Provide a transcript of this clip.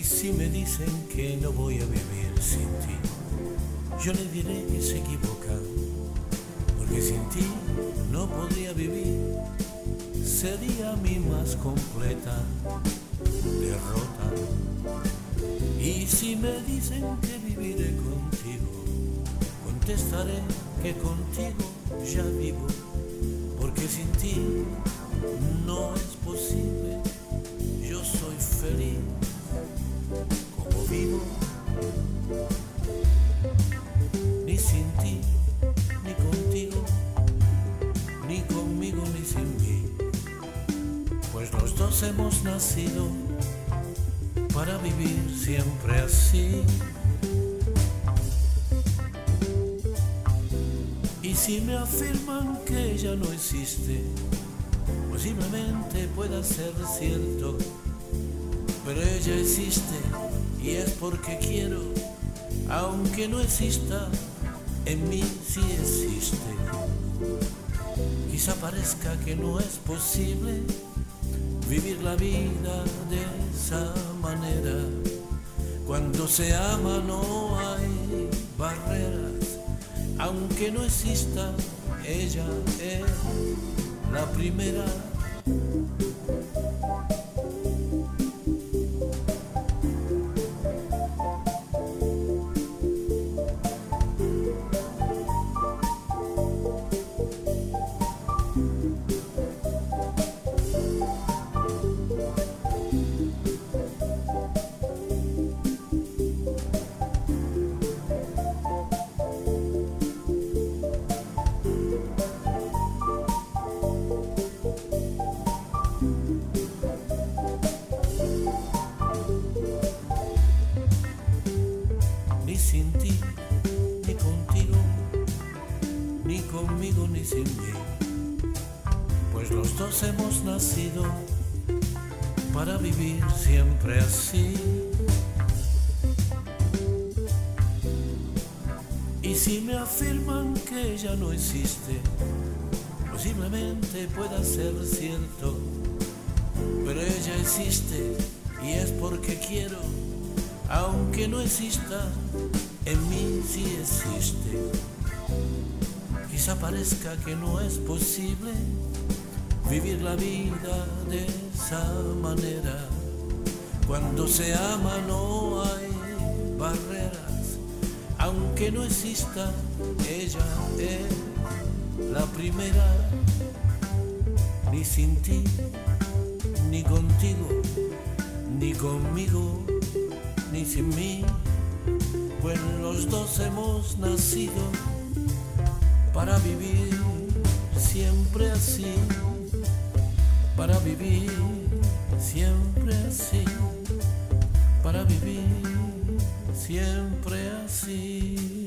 Y si me dicen que no voy a vivir sin ti, yo le diré que se equivocan, porque sin ti no podría vivir, sería mi más completa derrota. Y si me dicen que viviré contigo, contestaré que contigo ya vivo, porque sin ti no es posible, yo soy feliz vivo, ni sin ti, ni contigo, ni conmigo, ni sin mí, pues los dos hemos nacido para vivir siempre así. Y si me afirman que ella no existe, posiblemente pueda ser cierto, pero ella existe y es porque quiero, aunque no exista, en mí sí existe. Quizá parezca que no es posible vivir la vida de esa manera. Cuando se ama no hay barreras, aunque no exista, ella es la primera. Conmigo, ni sin mí. Pues los dos hemos nacido para vivir siempre así. Y si me afirman que ella no existe, posiblemente pueda ser cierto, pero ella existe y es porque quiero aunque no exista, en mí sí existe. Quizá parezca que no es posible vivir la vida de esa manera. Cuando se ama no hay barreras, aunque no exista, ella es la primera. Ni sin ti, ni contigo, ni conmigo ni sin mí, pues los dos hemos nacido para vivir siempre así, para vivir siempre así, para vivir siempre así.